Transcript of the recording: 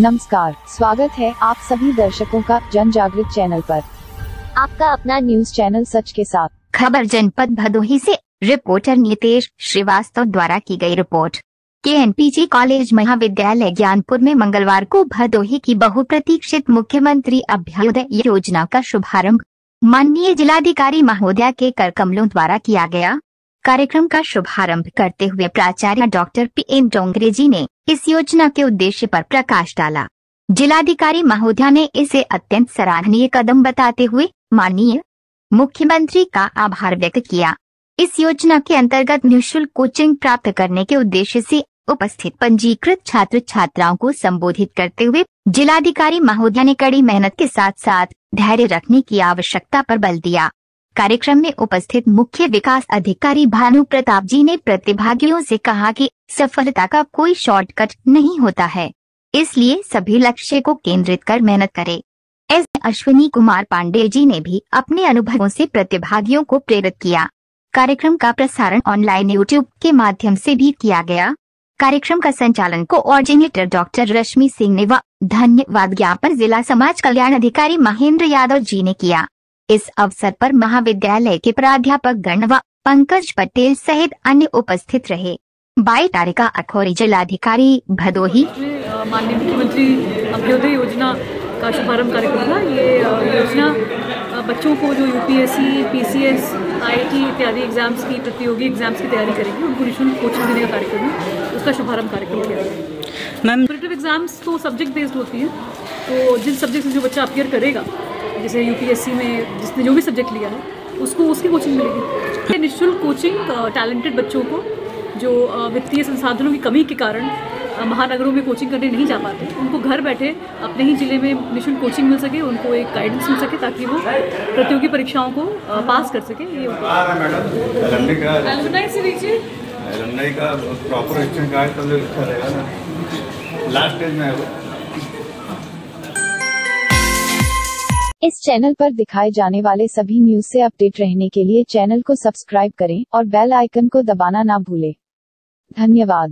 नमस्कार, स्वागत है आप सभी दर्शकों का जन जागृत चैनल पर। आपका अपना न्यूज़ चैनल सच के साथ। खबर जनपद भदोही से, रिपोर्टर नितेश श्रीवास्तव द्वारा की गई रिपोर्ट। के एनपीजी कॉलेज महाविद्यालय ज्ञानपुर में मंगलवार को भदोही की बहुप्रतीक्षित मुख्यमंत्री अभ्युदय योजना का शुभारंभ, माननीय जिलाधिकारी महोदया के कर कमलों द्वारा किया गया। कार्यक्रम का शुभारंभ करते हुए प्राचार्य doctor P N Dongre ji ने इस योजना के उद्देश्य पर प्रकाश डाला। जिलाधिकारी महोदया ने इसे अत्यंत सराहनीय कदम बताते हुए माननीय मुख्यमंत्री का आभार व्यक्त किया। इस योजना के अंतर्गत निःशुल्क कोचिंग प्राप्त करने के उद्देश्य से उपस्थित पंजीकृत छात्र छात्राओं को संबोधित करते हुए जिलाधिकारी महोदया ने कड़ी मेहनत के साथ साथ धैर्य रखने की आवश्यकता पर बल दिया। कार्यक्रम में उपस्थित मुख्य विकास अधिकारी भानु प्रताप जी ने प्रतिभागियों से कहा कि सफलता का कोई शॉर्टकट नहीं होता है। इसलिए सभी लक्ष्य को केंद्रित कर मेहनत करें। एस अश्विनी कुमार पांडे जी ने भी अपने अनुभवों से प्रतिभागियों को प्रेरित किया। कार्यक्रम का प्रसारण ऑनलाइन यूट्यूब के माध्यम से भी किया गया। कार्यक्रम का संचालन को कोऑर्डिनेटर डॉक्टर रश्मि सिंह ने व धन्यवाद ज्ञापन जिला समाज कल्याण अधिकारी महेंद्र यादव जी ने किया। इस अवसर पर महाविद्यालय के प्राध्यापक गण व पंकज पटेल सहित अन्य उपस्थित रहे। बाई तारिका अखोरी जिलाधिकारी भदोही। माननीय मुख्यमंत्री अभ्योदय योजना का शुभारंभ कार्यक्रम था। ये योजना बच्चों को जो यूपीएससी पीसीएस आईआईटी इत्यादि एग्ज़ाम्स की प्रतियोगी एग्ज़ाम्स की तैयारी करेंगे उनको निःशुल्क कोचिंग देने का कार्यक्रम है। उसका शुभारंभ कार्यक्रम किया मैम कॉम्पिटेटिव एग्ज़ाम्स तो सब्जेक्ट बेस्ड होती हैं। तो जिन सब्जेक्ट से जो बच्चा अपियर करेगा जैसे यूपीएससी में जिसने जो भी सब्जेक्ट लिया है उसको उसकी कोचिंग मिलेगी। निःशुल्क कोचिंग टैलेंटेड बच्चों को जो वित्तीय संसाधनों की कमी के कारण महानगरों में कोचिंग करने नहीं जा पाते उनको घर बैठे अपने ही ज़िले में निःशुल्क कोचिंग मिल सके उनको एक गाइडेंस मिल सके ताकि वो प्रतियोगी परीक्षाओं को पास कर सके ये हाँ मैडम का एलुमनाई से लीजिए। एलमनी का प्रॉपर एक्शन का है अच्छा रहेगा ना। लास्ट स्टेज में इस चैनल पर दिखाए जाने वाले सभी न्यूज़ से अपडेट रहने के लिए चैनल को सब्सक्राइब करें और बेल आइकन को दबाना ना भूलें। धन्यवाद।